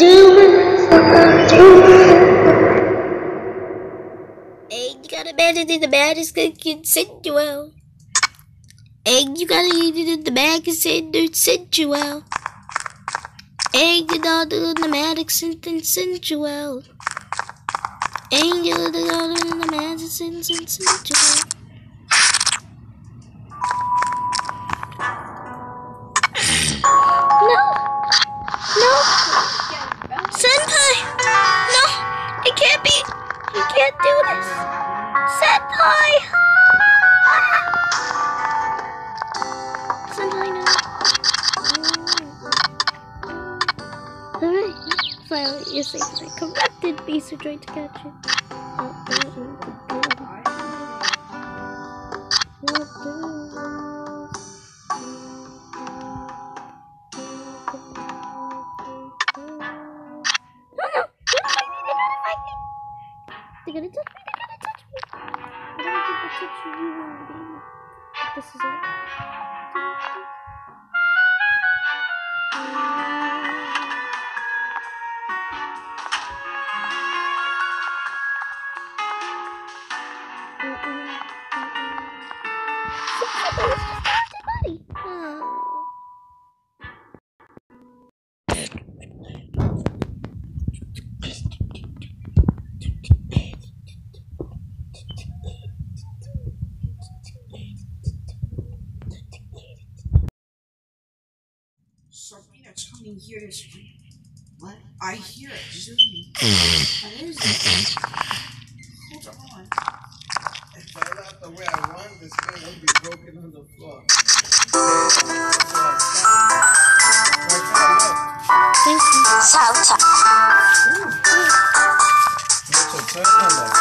And you gotta manage in the matters consensual. And you gotta eat it in the magazine sensual. And you gotta the magazine sensual. And you gotta the magazine sensual. Senpai! Senpai. Alright. You're safe. I corrected Beast who tried to catch you. They're gonna fight baby. This is it. Sabrina, tell me hear this. What? I hear it. Zooming. Mm-hmm. What is it? Hold on. If I left the way I want, this thing would be broken on the floor. Thank you. Turn on the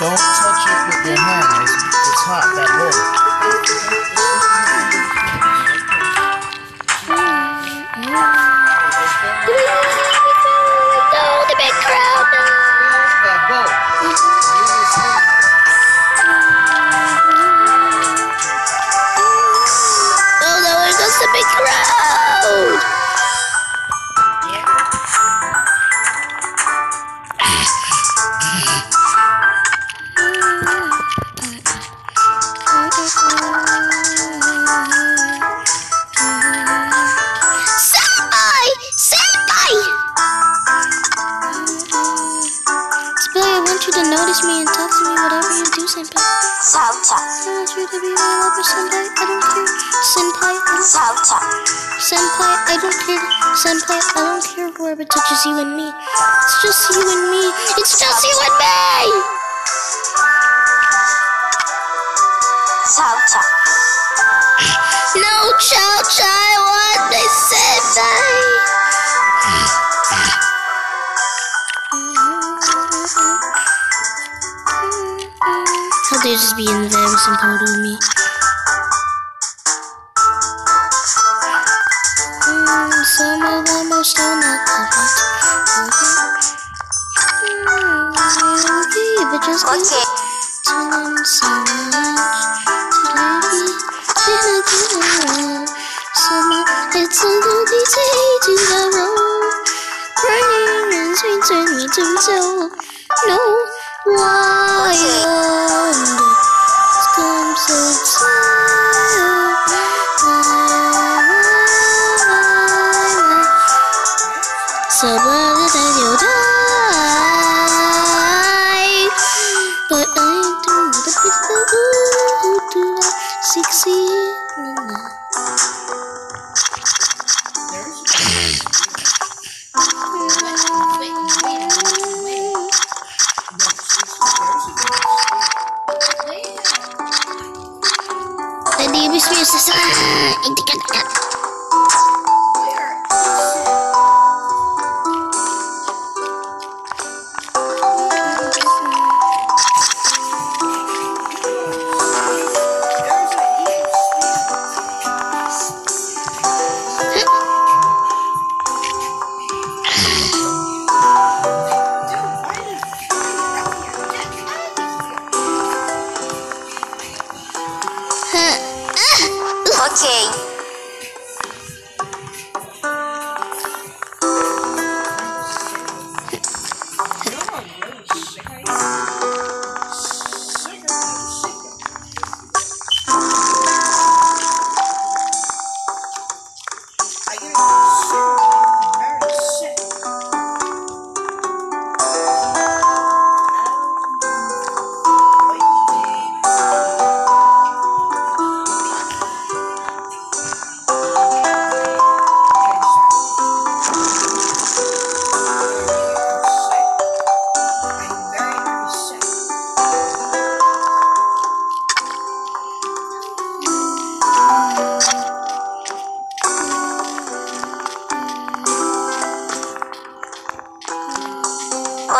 Don't touch it with your hand. It's, hot, that bowl. No, the big crowd. That bowl. Oh no, the big crowd. Want you to notice me and talk to me whatever you do, Senpai. I want you to be my lover, Senpai. I don't care. Senpai, I don't Senpai, I don't care. Senpai, I don't care whoever touches you and me. It's just you and me. It's just you and me! No, Just be in there with some photo of me? Mm, some of them are still not covered. Mm, okay, but just okay. Telling so much today. Can I get along? Summer, it's a lonely day to the road. Burning and sweet turn me to myself. No, why So better than you die. But I know the people who do I Okay.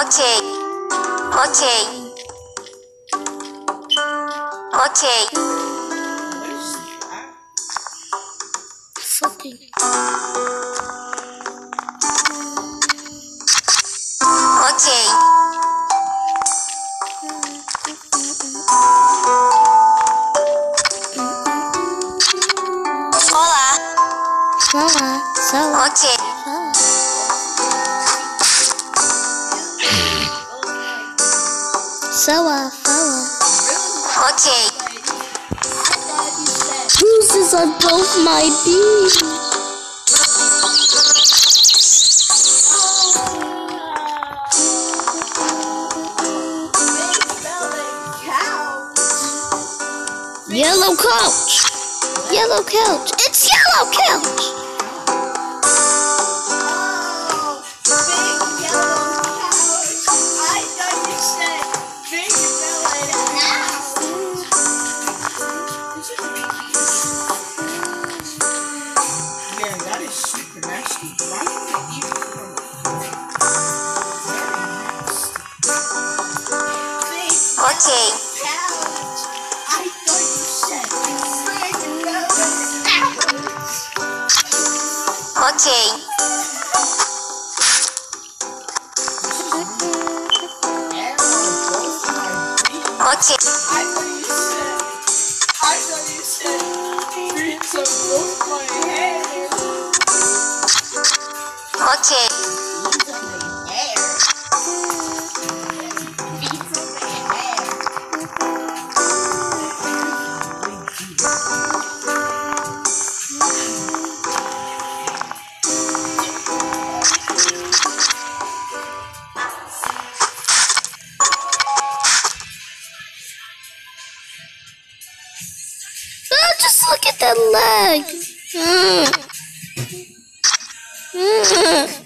Okay. Okay. Okay. Fucking. Okay. Sawa. Uh, Sawa. Okay. Bruises on both my knees. Yellow couch. Yellow couch. It's yellow couch. Okay. Okay. Okay. I thought you said, I thought you said, both my. Okay. Just look at the legs. Mm. Mm.